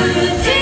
today.